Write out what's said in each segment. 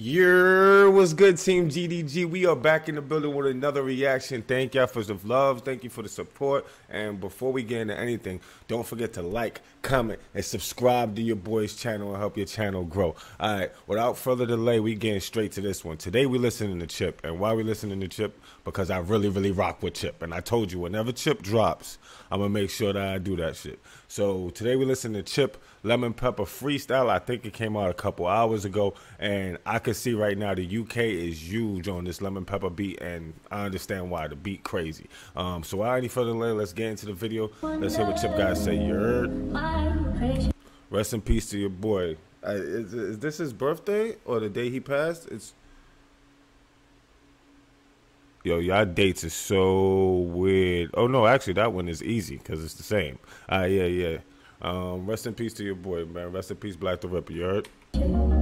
Your was good, Team GDG. We are back in the building with another reaction. Thank y'all for the love. Thank you for the support. And before we get into anything, don't forget to like, comment, and subscribe to your boy's channel and help your channel grow. All right, without further delay, we getting straight to this one. Today we listening to Chip. And why we listening to Chip? Because I really, really rock with Chip. And I told you, whenever Chip drops, I'm to make sure that I do that shit. So today we listen to Chip Lemon Pepper Freestyle. I think it came out a couple hours ago, and I can see right now the UK is huge on this Lemon Pepper beat, and I understand why the beat crazy. Um, so without any further delay, let's get into the video. Let's hear what Chip guys say. You heard? Rest in peace to your boy. Is, is this his birthday or the day he passed? It's Yo, y'all dates is so weird. Oh no, actually that one is easy because it's the same. Ah, uh, yeah, yeah. Um, rest in peace to your boy, man. Rest in peace, Black the Ripper. You heard?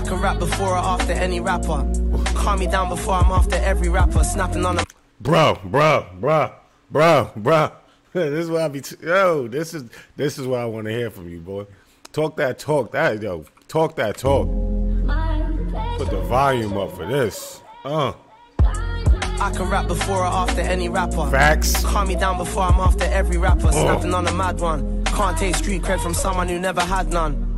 I can rap before or after any rapper. Calm me down before I'm after every rapper. Snapping on a. Bro, bro, bro, bro, bro. this is what I be. T- yo, this is this is what I want to hear from you, boy. Talk that talk. That yo, talk that talk. Put the volume up for this. Uh. I can rap before or after any rapper. Facts. Calm me down before I'm after every rapper. Oh. Snapping on a mad one. Can't take street cred from someone who never had none.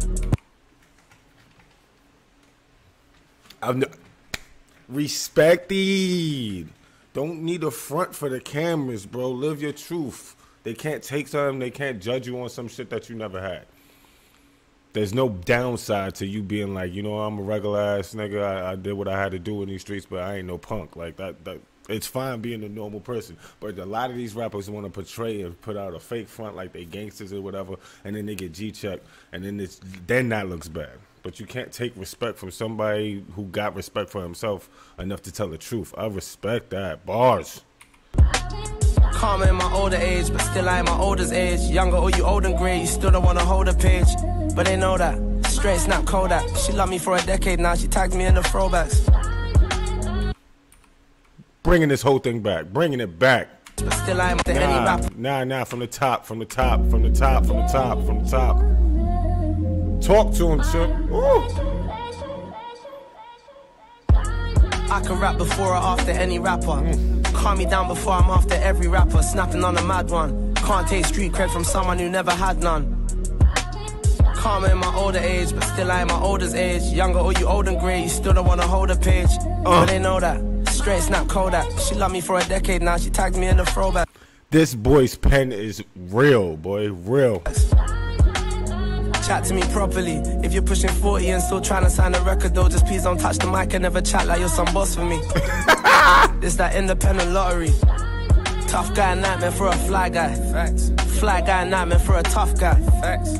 I'm no- respected. Don't need a front for the cameras, bro. Live your truth. They can't take something. They can't judge you on some shit that you never had there's no downside to you being like, you know, I'm a regular ass nigga. I, I, did what I had to do in these streets, but I ain't no punk. Like that, that it's fine being a normal person. But a lot of these rappers want to portray and put out a fake front like they gangsters or whatever, and then they get G checked, and then it's then that looks bad. But you can't take respect from somebody who got respect for himself enough to tell the truth. I respect that. Bars. Calm in my older age, but still I am my oldest age. Younger or you old and gray, you still don't wanna hold a page but they know that. Straight snap Kodak. She loved me for a decade now. She tagged me in the throwbacks. Bringing this whole thing back. Bringing it back. But still, I'm the nah, nah, nah. From the top. From the top. From the top. From the top. From the top. Talk to him. Ooh. I can rap before or after any rapper. Mm. Calm me down before I'm after every rapper. Snapping on a mad one. Can't take street cred from someone who never had none. Calmer in my older age, but still I am my oldest age. Younger or you old and grey, you still don't wanna hold a page. Uh. But they know that. Straight snap Kodak. She loved me for a decade now. She tagged me in the throwback. This boy's pen is real, boy, real. Chat to me properly. If you're pushing 40 and still trying to sign a record, though, just please don't touch the mic and never chat like you're some boss for me. it's that independent lottery. Tough guy nightmare for a fly guy. Facts. Fly guy nightmare for a tough guy. Facts.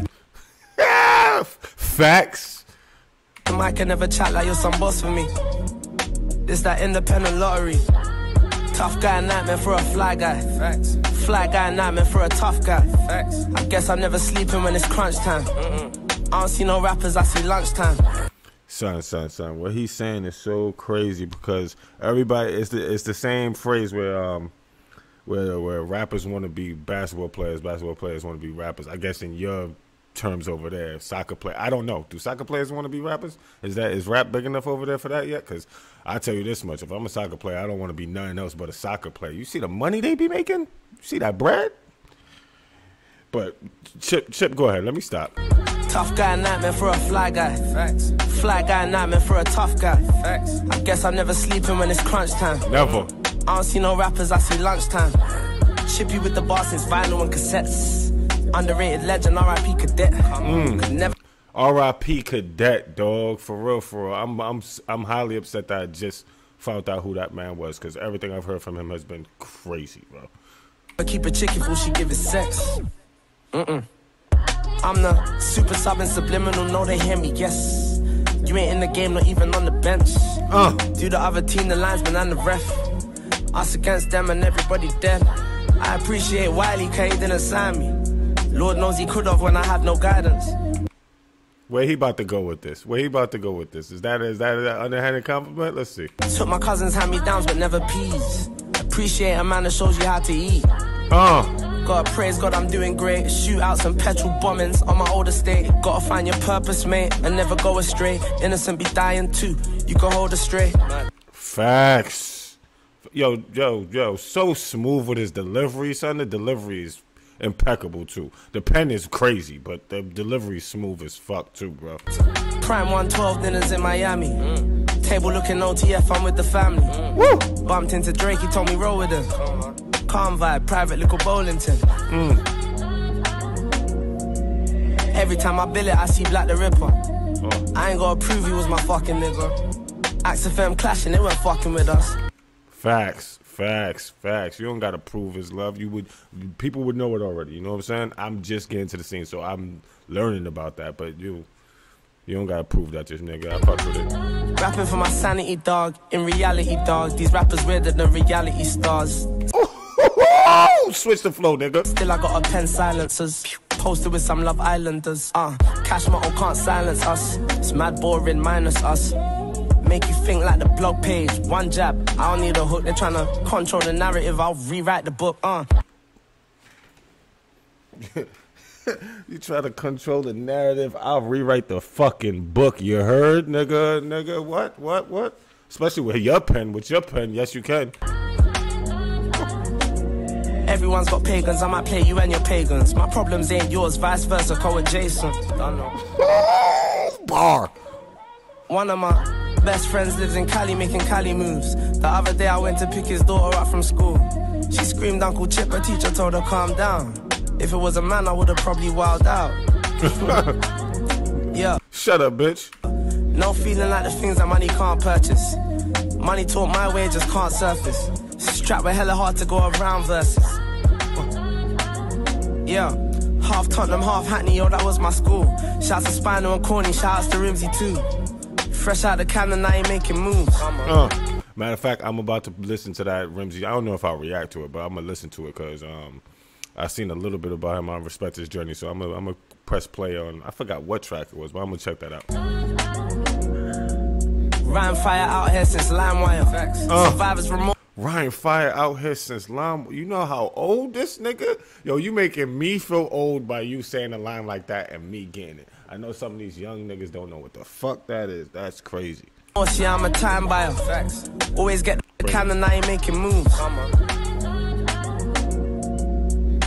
Facts. The mic can never chat like you're some boss for me. It's that independent lottery. Tough guy nightmare for a fly guy. Facts. Fly guy nightmare for a tough guy. Facts. I guess I'm never sleeping when it's crunch time. Mm-mm. I don't see no rappers, I see lunchtime. Son, son, son. What he's saying is so crazy because everybody it's the it's the same phrase where um where where rappers want to be basketball players, basketball players want to be rappers. I guess in your terms over there. Soccer play. I don't know. Do soccer players want to be rappers? Is that is rap big enough over there for that yet? Because I tell you this much: if I'm a soccer player, I don't want to be nothing else but a soccer player. You see the money they be making? You see that bread? But Chip, Chip, go ahead. Let me stop. Tough guy nightmare for a fly guy. Facts. Fly guy nightmare for a tough guy. Facts. I guess I'm never sleeping when it's crunch time. Never. I don't see no rappers. I see lunchtime. Chippy with the boss since vinyl and cassettes. Underrated legend, R.I.P. Cadet. Mm. Never. R.I.P. Cadet, dog. For real, for real. I'm, I'm, I'm highly upset that I just found out who that man was because everything I've heard from him has been crazy, bro. I keep a chicken before she give it sex. Mm-mm. I'm the super sub and subliminal, no they hear me, yes. You ain't in the game, not even on the bench. Uh. Do the other team, the linesman and the ref. Us against them and everybody dead. I appreciate Wiley, cause he didn't sign me. Lord knows he could have when I had no guidance. Where he about to go with this? Where he about to go with this? Is that is that an underhanded compliment? Let's see. Took my cousin's hand me downs, but never peas. Appreciate a man that shows you how to eat. Uh, Gotta praise God, I'm doing great. Shootouts and petrol bombings on my old estate. Gotta find your purpose, mate, and never go astray. Innocent be dying too. You can hold astray. facts. Yo, yo, yo, so smooth with his delivery, son. The delivery is impeccable too. The pen is crazy, but the delivery smooth as fuck too, bro. Prime 112 dinners in Miami. Table looking OTF, I'm with the family. Woo! Bumped into Drake, he told me roll with him. Calm vibe, private little Bowlington. Mm. Every time I bill it, I see Black the Ripper. Oh. I ain't gonna prove he was my fucking nigga. Axe FM clashing, they weren't fucking with us. Facts, facts, facts. You don't gotta prove his love. You would, people would know it already. You know what I'm saying? I'm just getting to the scene, so I'm learning about that. But you, you don't gotta prove that, just nigga. I fuck with it. Rapping for my sanity, dog. In reality, dog. These rappers weirder than reality stars. Switch the flow, nigga. Still, I got a pen silencers. Posted with some Love Islanders. Uh, cash motto can't silence us. It's mad boring minus us. Make you think like the blog page. One jab. I don't need a hook. They're trying to control the narrative. I'll rewrite the book. Uh. You try to control the narrative. I'll rewrite the fucking book. You heard, nigga, nigga. What, what, what? Especially with your pen. With your pen, yes, you can. Everyone's got pagans. I might play you and your pagans. My problems ain't yours. Vice versa. Co-adjacent. Don't know. Bar. One of my best friends lives in Cali making Cali moves. The other day I went to pick his daughter up from school. She screamed Uncle Chip, her teacher told her calm down. If it was a man, I would have probably wilded out. yeah, Shut up, bitch. no feeling like the things that money can't purchase. Money taught my way just can't surface. Strapped with hella hard to go around verses. Yeah, half Tottenham, half Hackney, yo, that was my school. Shouts to Spinal and Corny, shouts to Rimzee too. Fresh out the cannon, I ain't making moves. Uh, matter of fact, I'm about to listen to that Rimzee. I don't know if I'll react to it, but I'm gonna listen to it because um, I've seen a little bit about him. I respect his journey, so I'm gonna, I'm gonna press play on. I forgot what track it was, but I'm gonna check that out. Ryan fire out here since LimeWire. Survivors remote. Ryan Fire out here since Lime. You know how old this nigga? Yo, you making me feel old by you saying a line like that and me getting it. I know some of these young niggas don't know what the fuck that is. That's crazy. Oh, see, I'm a time buyer. Always get the cannon, I ain't making moves.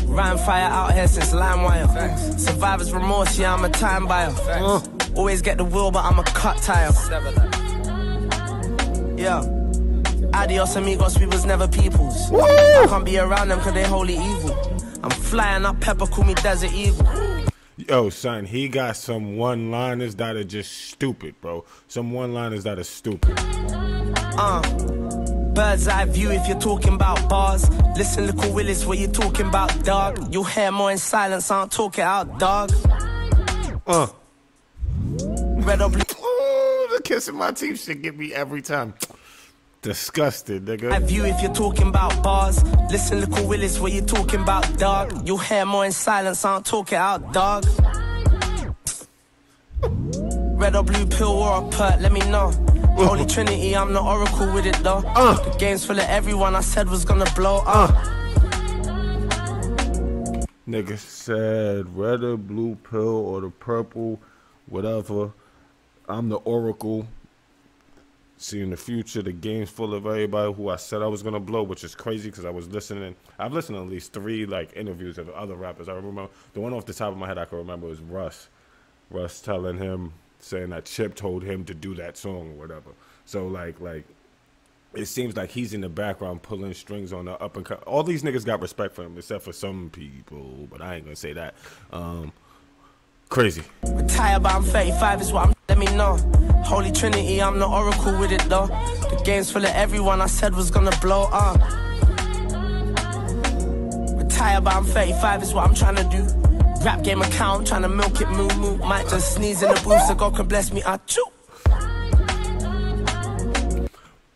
Ryan fire out here since LimeWire. Survivors remorse, yeah, I'm a time buyer. Uh, Always get the wheel, but I'm a cut tire. Yeah. Adios amigos, we was never peoples. I can't be around them cause they wholly evil. I'm flying up pepper, call me Desert Eagle. Yo, son, he got some one liners that are just stupid, bro. Some one liners that are stupid. Uh, bird's eye view if you're talking about bars. Listen, little Willis, what you talking about, dog? You'll hear more in silence, I don't talk it out, dog. Uh. Red or blue Ooh, the kissing my teeth should get me every time. Disgusted, nigga. view if you're talking about bars. Listen, little Willis, what you talking about, dog? You'll hear more in silence, I don't talk it out, dog. Red or blue pill or a pert, let me know. Holy Trinity, I'm the oracle with it though. Uh. The game's full of everyone I said was gonna blow up. Nigga said red or blue pill or the purple, whatever. I'm the oracle. Seeing the future, the game's full of everybody who I said I was gonna blow, which is crazy because I was listening. I've listened to at least three like interviews of other rappers. I remember the one off the top of my head I can remember was Russ. Russ telling him saying that Chip told him to do that song or whatever. So like like it seems like he's in the background pulling strings on the up and cut. All these niggas got respect for him, except for some people, but I ain't gonna say that. Um, crazy. Retire, but I'm 35 is what I'm. Let me know. Holy Trinity, I'm the oracle with it though. The game's full of everyone I said was gonna blow up. Retire, but I'm 35 is what I'm trying to do. Rap game account, trying to milk it, moo moo. Might just sneeze in the booth so God can bless me. I chew.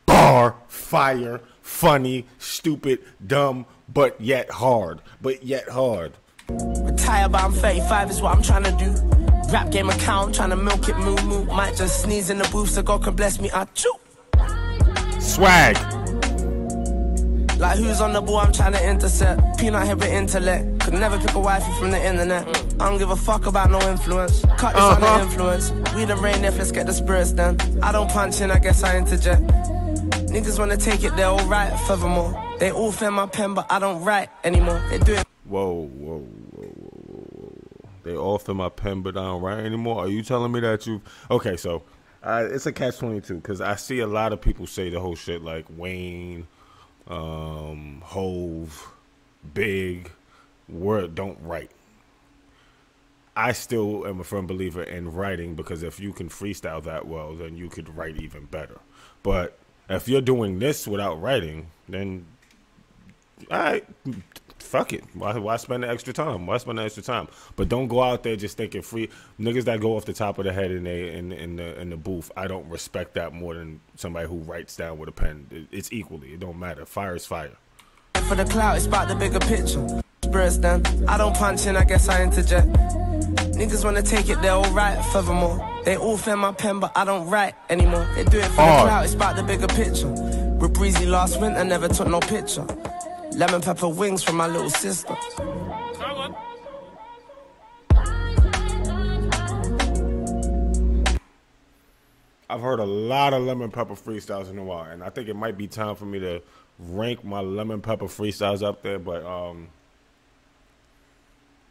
Bar, fire, funny, stupid, dumb, but yet hard. But yet hard. Retire, but I'm 35 is what I'm trying to do. Rap game account, trying to milk it, moo moo. Might just sneeze in the booth so God can bless me. I. Swag. Like who's on the ball, I'm trying to intercept. Peanut head with intellect. Could never pick a wifey from the internet. I don't give a fuck about no influence. Cut this on the Uh-huh. influence. We the rain if let's get the spirits then. I don't punch in, I guess I interject. Niggas wanna take it, they're alright. Furthermore, they all fear my pen, but I don't write anymore. They do it whoa, whoa. They offer my pen, but I don't write anymore. Are you telling me that you? Okay, so uh, it's a catch twenty two because I see a lot of people say the whole shit like Wayne, um, Hove, Big, word don't write. I still am a firm believer in writing because if you can freestyle that well, then you could write even better. But if you're doing this without writing, then right, fuck it. Why, why spend the extra time? Why spend the extra time? But don't go out there just thinking free niggas that go off the top of the head in they in in the in the booth. I don't respect that more than somebody who writes down with a pen. It's equally. It don't matter. Fire is fire. for the clout, it's about the bigger picture. Then. I don't punch in, I guess I interject. Niggas wanna take it, they're alright. Furthermore, they all fear my pen, but I don't write anymore. They do it for the Hard. clout, it's about the bigger picture. With breezy last winter, never took no picture. Lemon pepper wings from my little sister. I've heard a lot of lemon pepper freestyles in a while, and I think it might be time for me to rank my lemon pepper freestyles up there. But um,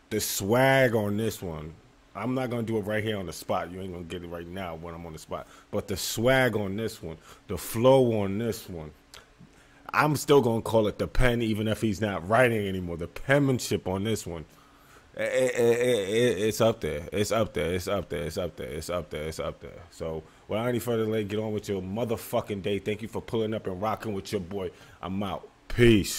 the swag on this one, I'm not gonna do it right here on the spot. You ain't gonna get it right now when I'm on the spot. But the swag on this one, the flow on this one, I'm still gonna call it the pen, even if he's not writing anymore. The penmanship on this one, i- i- i- i- it's up there. It's up there. It's up there. It's up there. It's up there. It's up there. So, without any further delay, get on with your motherfucking day. Thank you for pulling up and rocking with your boy. I'm out. Peace.